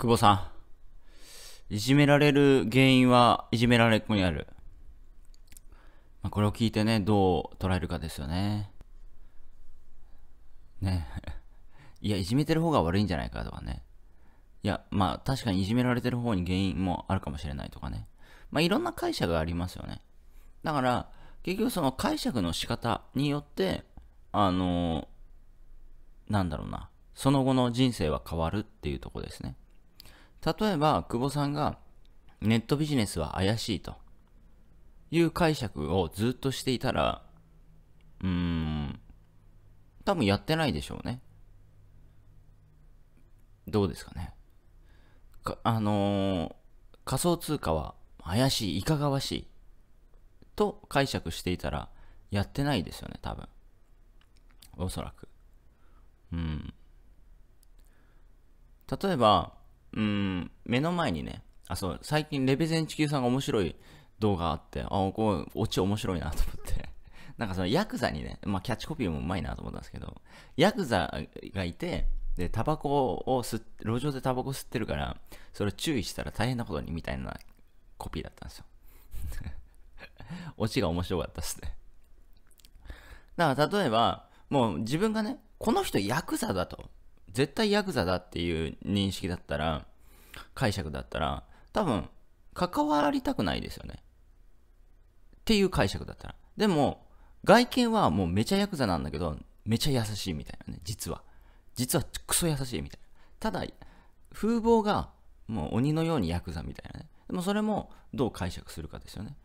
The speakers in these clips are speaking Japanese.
久保さん、いじめられる原因はいじめられっ子にある。まあ、これを聞いてね、どう捉えるかですよね。ね。いや、いじめてる方が悪いんじゃないかとかね。いや、まあ確かにいじめられてる方に原因もあるかもしれないとかね。まあいろんな解釈がありますよね。だから、結局その解釈の仕方によって、あのー、なんだろうな。その後の人生は変わるっていうとこですね。例えば、久保さんがネットビジネスは怪しいという解釈をずっとしていたら、うーん、多分やってないでしょうね。どうですかね。かあのー、仮想通貨は怪しい、いかがわしいと解釈していたらやってないですよね、多分。おそらく。うん。例えば、うん、目の前にね、あ、そう、最近レベゼン地球さんが面白い動画あって、あ、こう、オチ面白いなと思って。なんかそのヤクザにね、まあキャッチコピーもうまいなと思ったんですけど、ヤクザがいて、で、タバコを吸っ路上でタバコ吸ってるから、それ注意したら大変なことにみたいなコピーだったんですよ。オチが面白かったっすね。だから例えば、もう自分がね、この人ヤクザだと。絶対ヤクザだっていう認識だったら、解釈だったら、多分、関わりたくないですよね。っていう解釈だったら。でも、外見はもうめちゃヤクザなんだけど、めちゃ優しいみたいなね、実は。実はクソ優しいみたいな。ただ、風貌がもう鬼のようにヤクザみたいなね。でもそれもどう解釈するかですよね。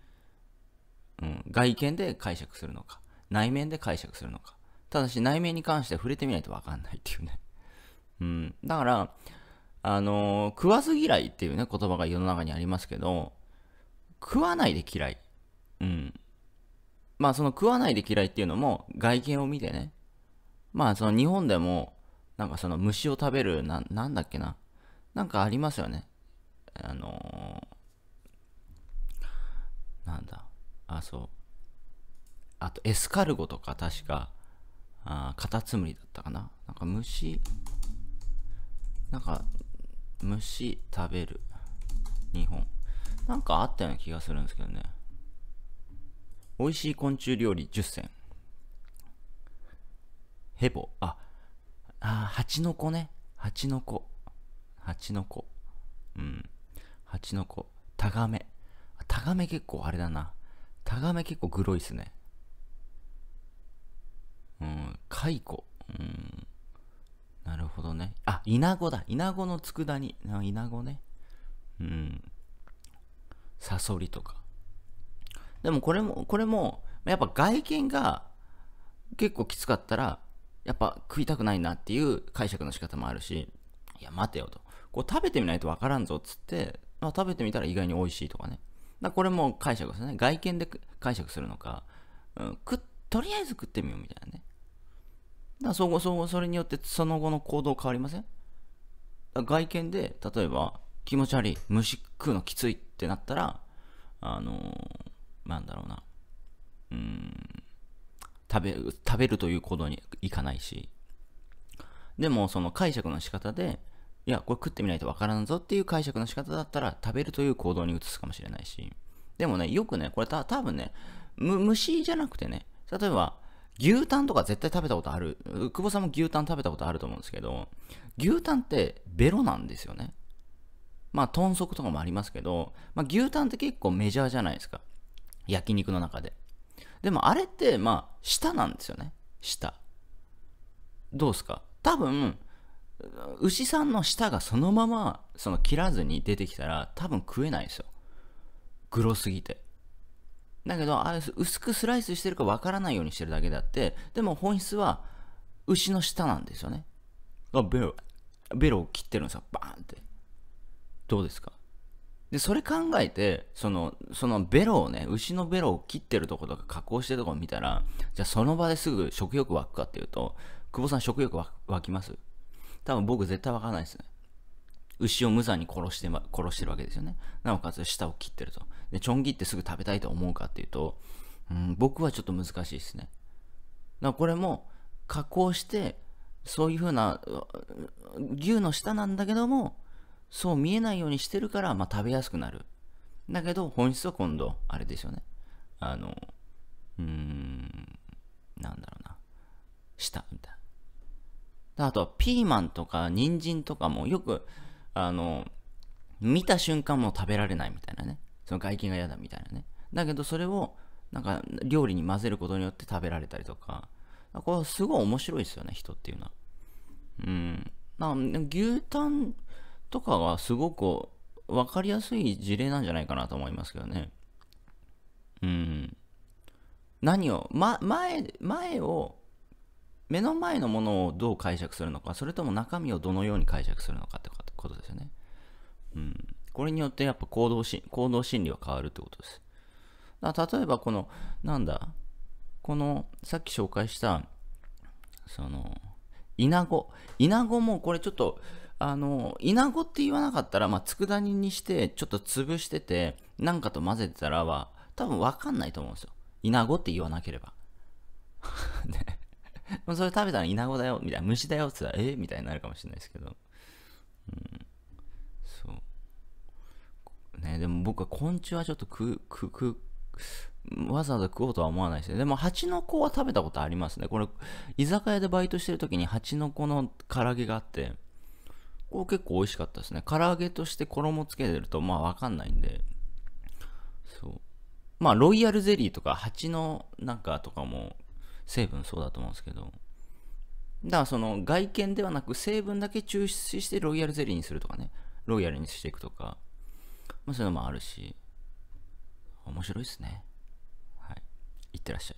うん、外見で解釈するのか、内面で解釈するのか。ただし内面に関しては触れてみないとわかんないっていうね。うん。だから、あの、食わず嫌いっていうね、言葉が世の中にありますけど、食わないで嫌い。うん。まあその食わないで嫌いっていうのも外見を見てね。まあその日本でも、なんかその虫を食べる、な、なんだっけな。なんかありますよね。あのー、なんだ。あ、そう。あとエスカルゴとか確か、あカタツムリだったかな。なんか虫、なんか、虫食べる日本。なんかあったような気がするんですけどね。美味しい昆虫料理10選。ヘボ。あ、あ、蜂の子ね。蜂の子。蜂の子。うん。蜂の子。タガメ。タガメ結構あれだな。タガメ結構グロいっすね。うん。カイコ。うん。なるほどね。あ、イナゴだ。イナゴの佃煮。イナゴね。うん。サソリとか。でもこれも、これも、やっぱ外見が結構きつかったら、やっぱ食いたくないなっていう解釈の仕方もあるし、いや、待てよと。こう食べてみないとわからんぞっつって、まあ、食べてみたら意外に美味しいとかね。だこれも解釈ですね。外見で解釈するのか、うん、とりあえず食ってみようみたいなね。だそそそそれによってその後の行動変わりません？外見で、例えば、気持ち悪い、虫食うのきついってなったら、あのー、なんだろうな。うん、食べ、食べるという行動にいかないし。でも、その解釈の仕方で、いや、これ食ってみないとわからんぞっていう解釈の仕方だったら、食べるという行動に移すかもしれないし。でもね、よくね、これた多分ね、虫じゃなくてね、例えば、牛タンとか絶対食べたことある。久保さんも牛タン食べたことあると思うんですけど、牛タンってベロなんですよね。まあ、豚足とかもありますけど、まあ、牛タンって結構メジャーじゃないですか。焼肉の中で。でもあれって、まあ、舌なんですよね。舌。どうすか？多分、牛さんの舌がそのまま、その切らずに出てきたら、多分食えないですよ。グロすぎて。だけど、あれ薄くスライスしてるかわからないようにしてるだけであって、でも本質は牛の舌なんですよね。あ、ベロ、ベロを切ってるんですよ。バーンって。どうですか？で、それ考えて、その、そのベロをね、牛のベロを切ってるところとか加工してるところを見たら、じゃあその場ですぐ食欲湧くかっていうと、久保さん食欲湧きます？多分僕絶対湧かないですね。牛を無残に殺して、ま、殺してるわけですよね。なおかつ舌を切ってると。で、ちょん切ってすぐ食べたいと思うかっていうと、うん、僕はちょっと難しいですね。だからこれも加工して、そういうふうな、牛の舌なんだけども、そう見えないようにしてるから、まあ、食べやすくなる。だけど、本質は今度、あれですよね。あの、うーん、なんだろうな。舌みたいな。あとは、ピーマンとか人参とかもよく、あの、見た瞬間も食べられないみたいなね。その外見が嫌だみたいなね。だけど、それを、なんか、料理に混ぜることによって食べられたりとか、これすごい面白いですよね、人っていうのは。うん。なん牛タンとかはすごく分かりやすい事例なんじゃないかなと思いますけどね。うん。何を、ま、前、前を、目の前のものをどう解釈するのか、それとも中身をどのように解釈するのかってことですよね。うん。これによってやっぱ行動し、行動心理は変わるってことです。だ例えばこの、なんだ、この、さっき紹介した、その、イナゴ。イナゴもこれちょっと、あの、イナゴって言わなかったら、まあ、佃煮にして、ちょっと潰してて、なんかと混ぜてたらは、多分わかんないと思うんですよ。イナゴって言わなければ。ね。それ食べたらイナゴだよ、みたいな、虫だよって言ったら、え？みたいになるかもしれないですけど。そう。ね、でも僕は昆虫はちょっと食う、食う、食う、わざわざ食おうとは思わないですね。でも、蜂の子は食べたことありますね。これ、居酒屋でバイトしてる時に蜂の子の唐揚げがあって、これ結構美味しかったですね。唐揚げとして衣つけてると、まあわかんないんで、そう。まあ、ロイヤルゼリーとか、蜂のなんかとかも、成分そうだと思うんですけど、だからその外見ではなく成分だけ抽出してロイヤルゼリーにするとかね、ロイヤルにしていくとか、まあそういうのもあるし、面白いですね。はい。いってらっしゃい。